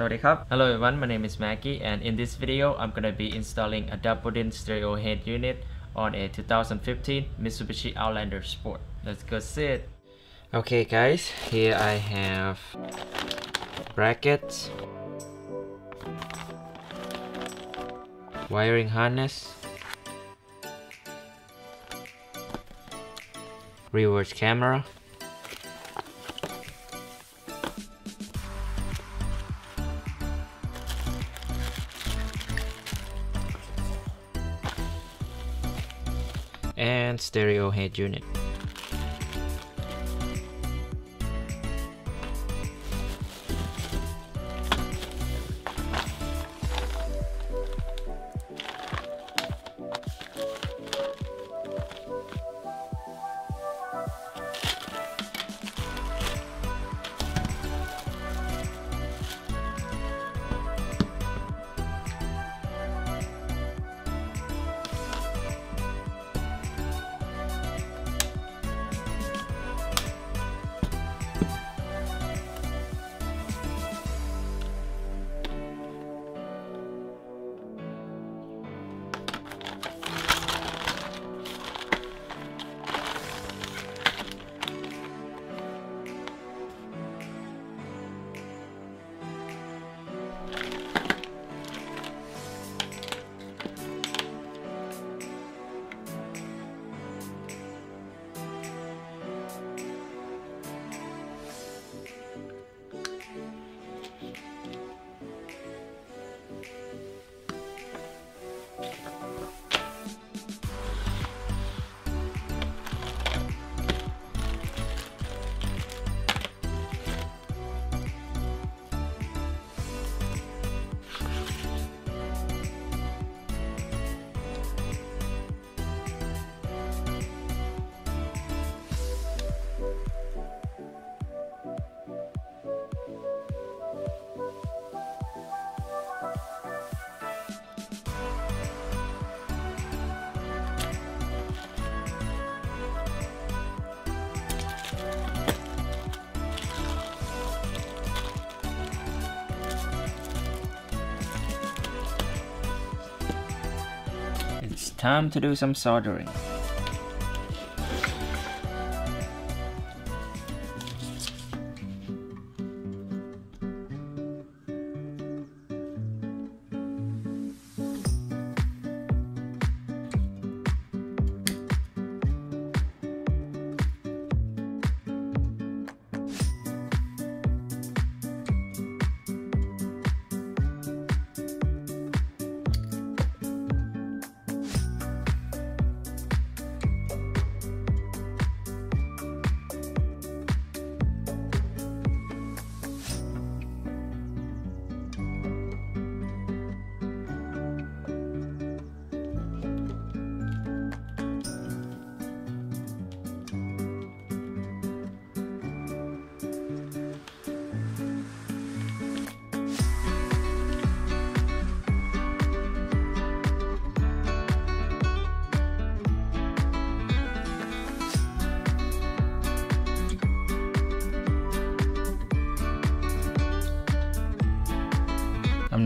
Sawadee Hello everyone, my name is Mackie and in this video I'm gonna be installing a double din stereo head unit on a 2015 Mitsubishi Outlander Sport. Let's go see it. Okay guys, here I have brackets, wiring harness, reverse camera, stereo head unit. Time to do some soldering.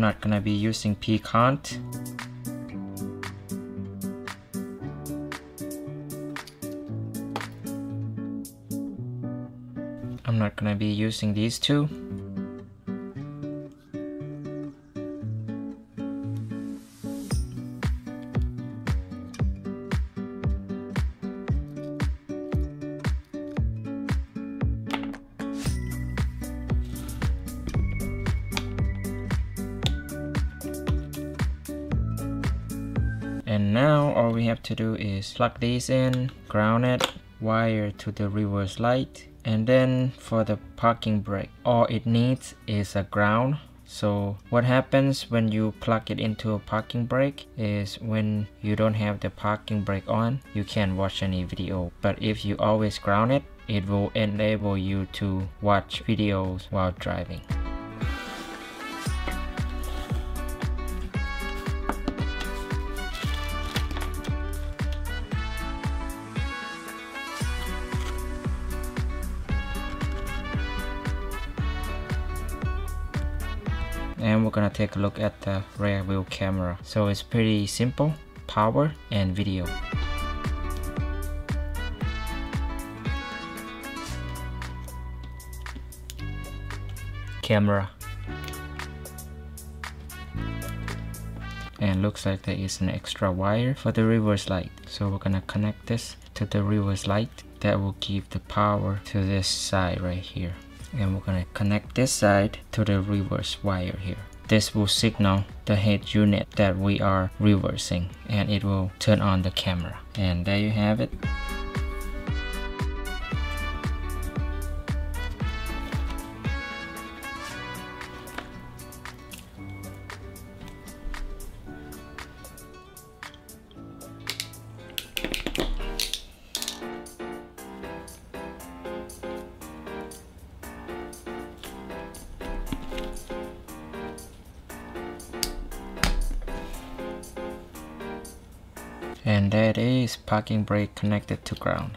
Not gonna be using piquant. I'm not gonna be using these two. Is plug these in, ground it, wire to the reverse light, and then for the parking brake, all it needs is a ground. So what happens when you plug it into a parking brake is when you don't have the parking brake on, you can't watch any video. But if you always ground it, it will enable you to watch videos while driving. Gonna take a look at the rear view camera. So it's pretty simple power and video. Camera. And looks like there is an extra wire for the reverse light. So we're gonna connect this to the reverse light that will give the power to this side right here. And we're gonna connect this side to the reverse wire here this will signal the head unit that we are reversing and it will turn on the camera. And there you have it and that is parking brake connected to ground.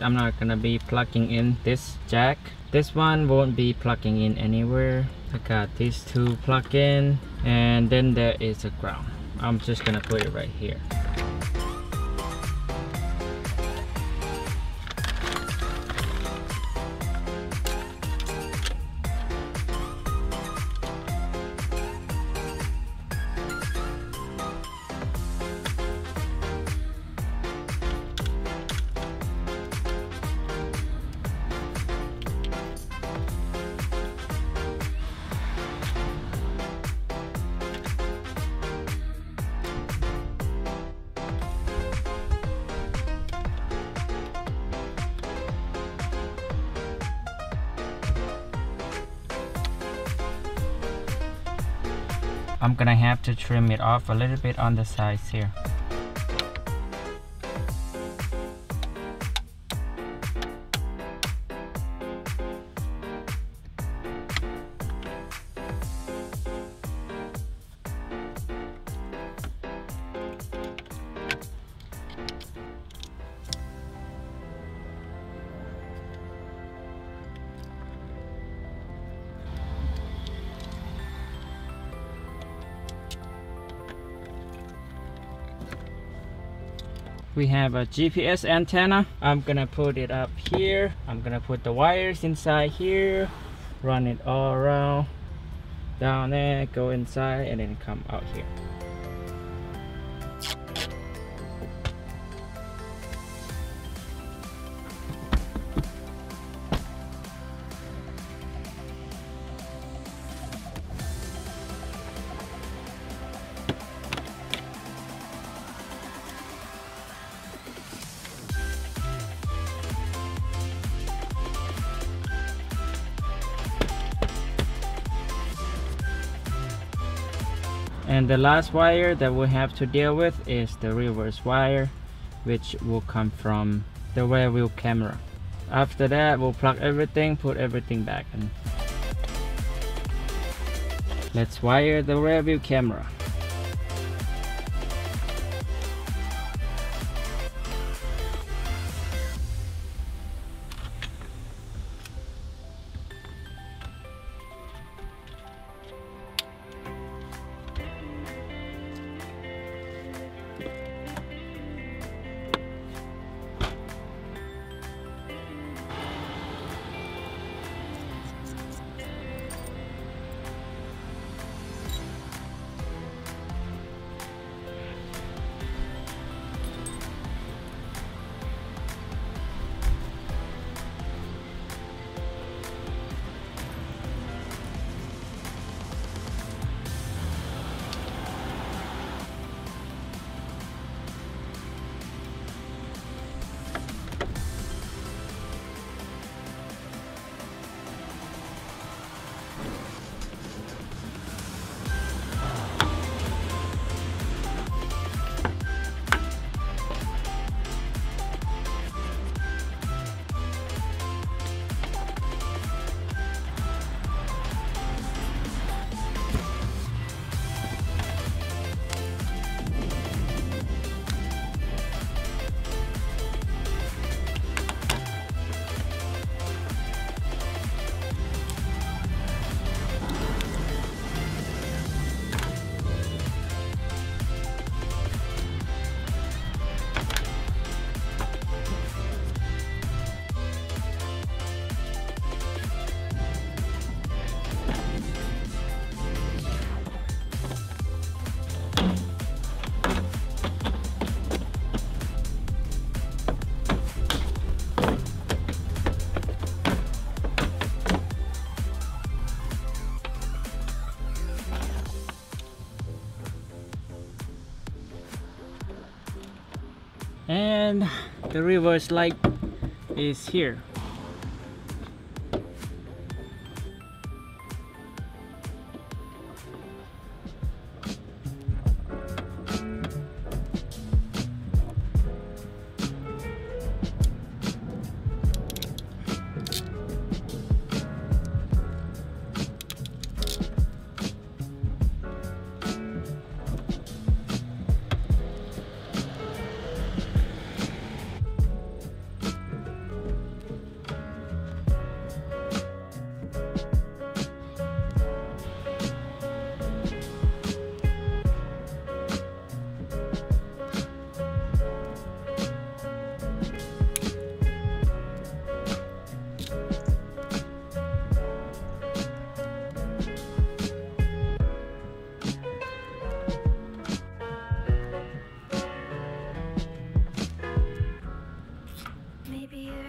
I'm not gonna be plugging in this jack. This one won't be plugging in anywhere. I got these two plug in and then there is a ground I'm just gonna put it right here I'm gonna have to trim it off a little bit on the sides here we have a GPS antenna. I'm gonna put it up here. I'm gonna put the wires inside here. Run it all around. Down there go inside and then come out here and the last wire that we have to deal with is the reverse wire which will come from the rear view camera. After that we'll plug everything put everything back in. Let's wire the rear view camera. and the reverse light is here.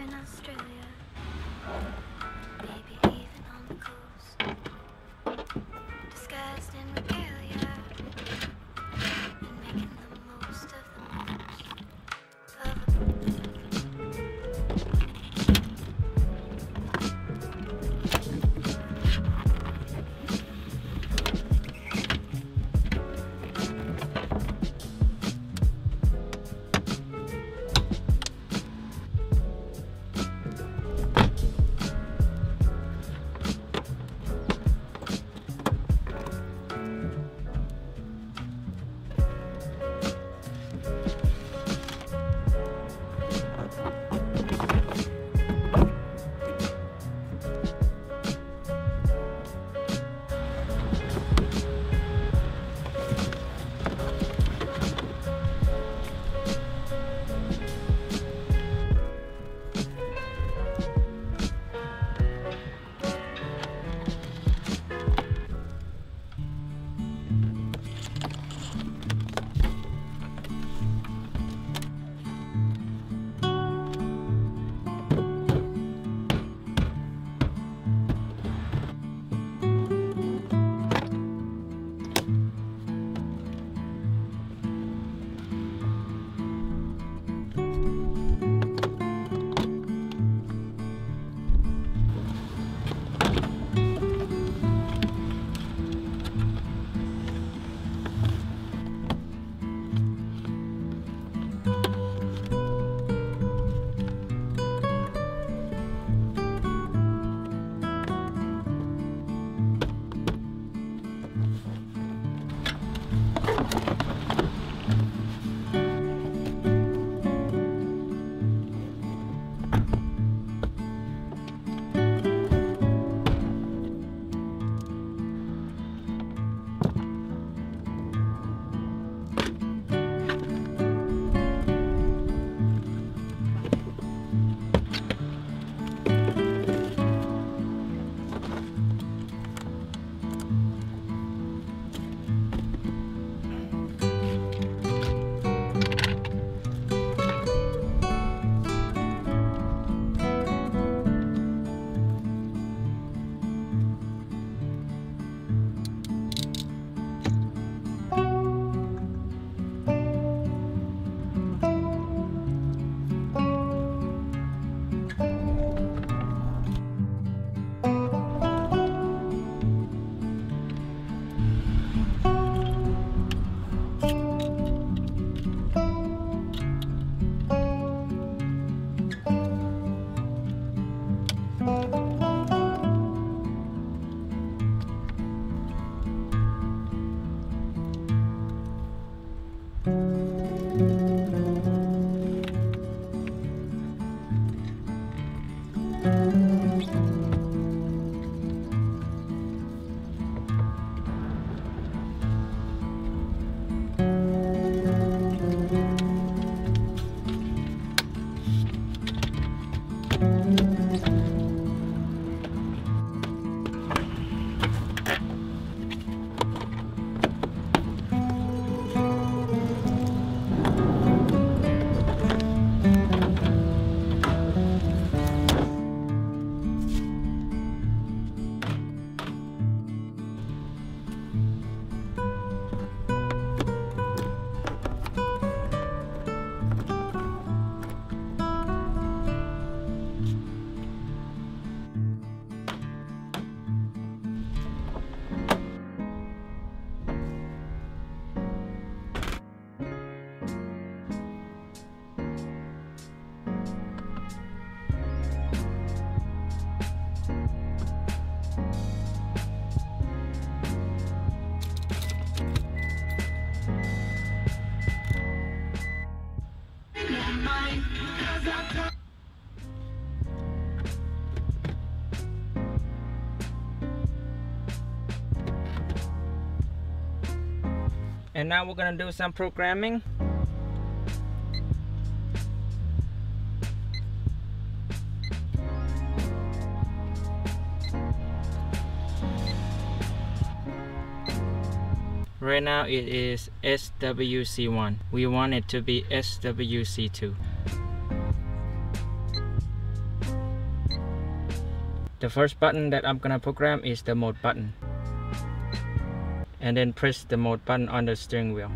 in Australia. Baby. And now we're gonna do some programming. Right now it is SWC1. We want it to be SWC2. The first button that I'm gonna program is the mode button and then press the mode button on the steering wheel.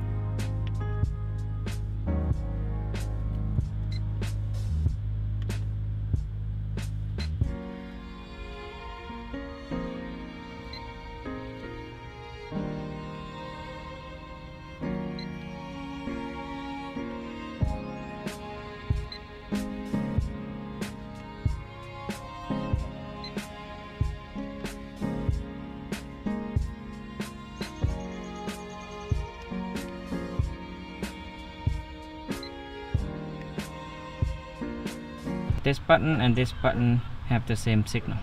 This button and this button have the same signal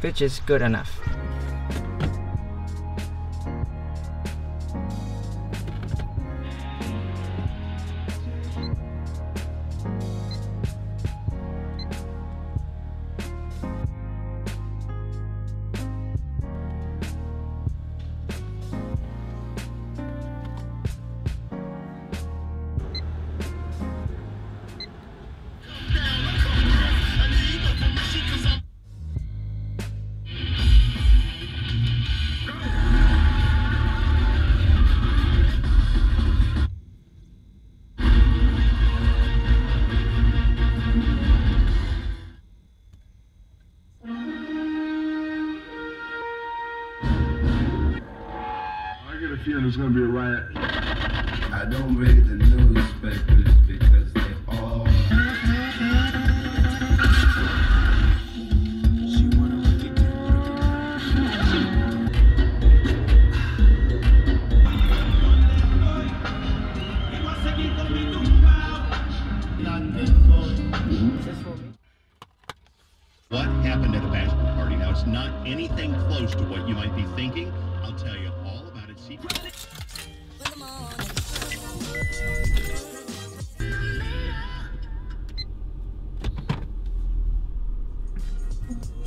which is good enough feeling there's gonna be a riot. I don't read the newspapers because they all. She wanna really get What happened at a bachelor party? Now, it's not anything close to what you might be thinking. I'll tell you it. See-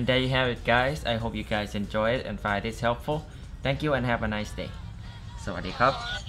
And there you have it guys. I hope you guys enjoy it and find this helpful. Thank you and have a nice day. สวัสดีครับ